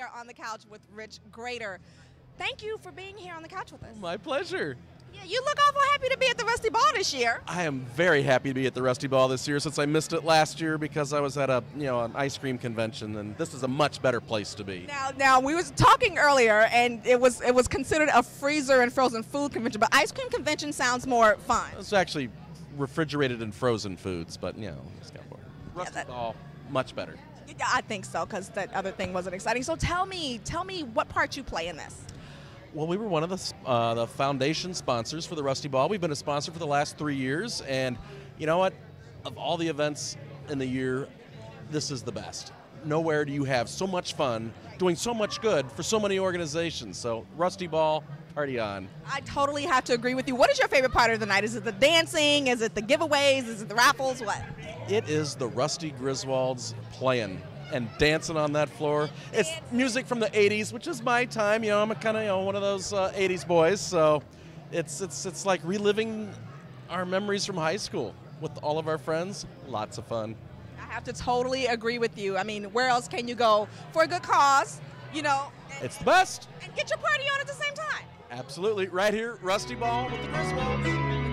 are on the couch with Rich Graeter. Thank you for being here on the couch with us. My pleasure. Yeah, you look awful happy to be at the Rusty Ball this year. I am very happy to be at the Rusty Ball this year since I missed it last year because I was at a you know an ice cream convention and this is a much better place to be. Now, now we was talking earlier, and it was it was considered a freezer and frozen food convention, but ice cream convention sounds more fun. It's actually refrigerated and frozen foods, but you know, it's got more. Rusty that- Ball, much better. Yeah, I think so, because that other thing wasn't exciting. So tell me, tell me what part you play in this. Well, we were one of the uh, the foundation sponsors for the Rusty Ball. We've been a sponsor for the last three years, and you know what? Of all the events in the year, this is the best. Nowhere do you have so much fun doing so much good for so many organizations. So, Rusty Ball, party on. I totally have to agree with you. What is your favorite part of the night? Is it the dancing? Is it the giveaways? Is it the raffles? What? It is the Rusty Griswolds playing and dancing on that floor. It's music from the '80s, which is my time. You know, I'm a kind of you know one of those uh, '80s boys, so it's it's it's like reliving our memories from high school with all of our friends. Lots of fun. I have to totally agree with you. I mean, where else can you go for a good cause? You know, and, It's the best. and get your party on at the same time. Absolutely, right here, Rusty Ball with the Griswolds.